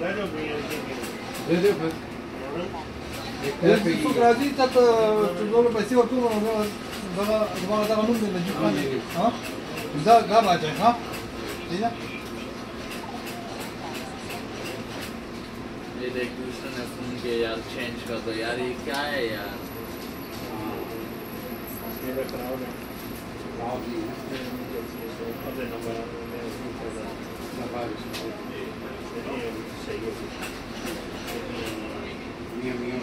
来这边，来这边。शुक्राजी त्यात तुझ्याकडे पैसे भरपूर म्हणून बघा तुम्हाला आता आणून दिलं जी हाँ जा गा माझ्या हाँ ठीक आहे मेरे कृष्ण ने सुन के यार चेंज कर दो यार ये क्या है यार नियम नियम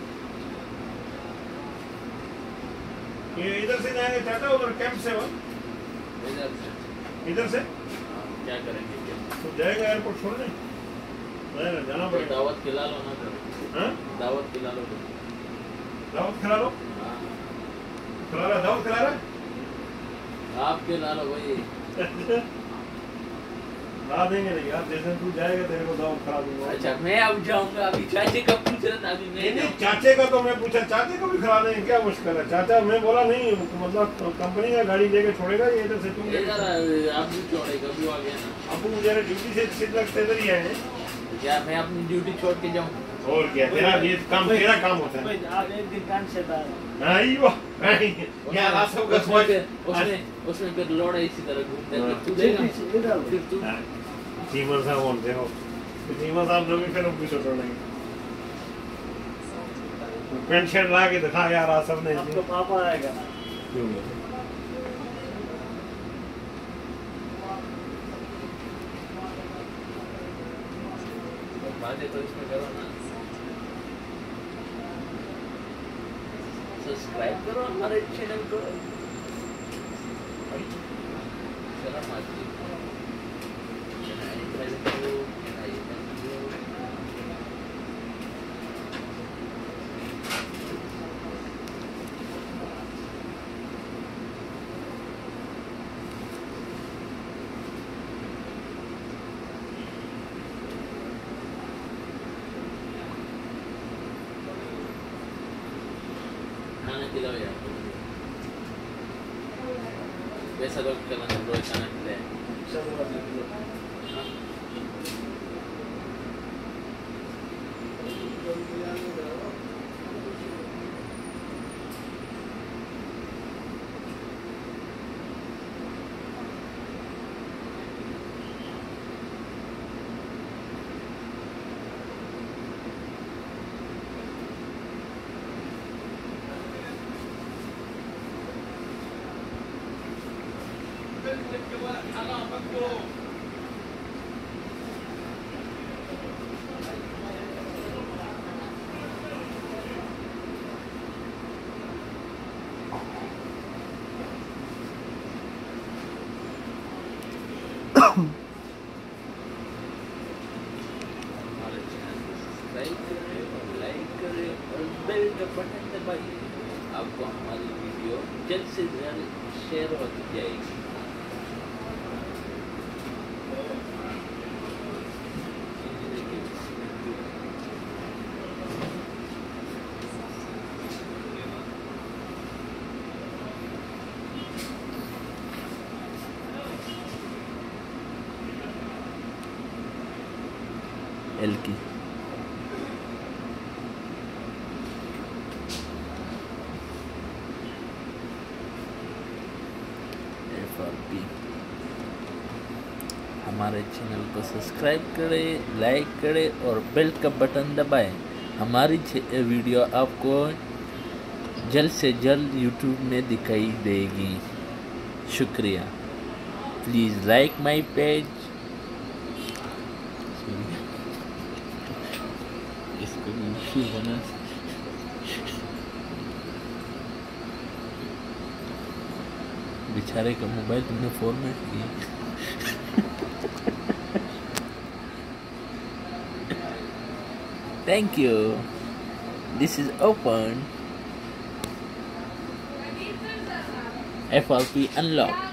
ये इधर से जाएँगे चाचा उधर कैंप से वो इधर से। इधर से? हाँ, क्या करेंगे तो जाएगा एयरपोर्ट छोड़ने। जाना पड़ेगा। दावत खिला लो ना हाँ? दावत खिला लो दावत खिला लो खिला रहा दावत खिला रहा आप खिला लो भाई ला देंगे नहीं यार जैसे तू जाएगा तेरे को दावत खिला दूँगा। अच्छा मैं अब जाऊँगा अभी चाचे कब नहीं नहीं चाचे का तो मैं पूछा चाचे को भी खिला देंगे क्या मुश्किल है? चाचा मैं बोला नहीं मतलब कंपनी का गाड़ी लेके छोड़ेगा ये इधर से तुम ये लेके जरा आप भी छोड़े कभी आ गया ना। अब मुझे ड्यूटी से लगते इधर ही आए हैं। क्या मैं अपनी ड्यूटी छोड़ के जाऊँ? और क्या तेरा ये काम तेरा काम होता है। नहीं वो नहीं। यार आप सबका उसमें सोच फिर उसमें उसमें फिर लौड़ा इसी तरह घूमते हैं। तू देगा। फिर तू सीमर साहब बोलते हो। साहब जो भी फिर भी छोड़ नहीं शर्ट ला के दिखा यार आपका पापा आएगा तो इसमें करो ना। सब्सक्राइब करो हमारे चैनल को। खिलाओ यार पैसा लोग करना रोज खाना खिलाए हमारे चैनल को सब्सक्राइब करें और लाइक करें और बेल का बटन दबाइए आपको हमारी वीडियो जल्द से जल्द शेयर होती जाएगी एल की। एफ़ आर पी हमारे चैनल को सब्सक्राइब करें, लाइक करें और बेल का बटन दबाएँ। हमारी वीडियो आपको जल्द से जल्द यूट्यूब में दिखाई देगी। शुक्रिया। Please like my page. बेचारे का मोबाइल तुमने फॉर्मेट किया Thank you. This is open. FRP unlocked.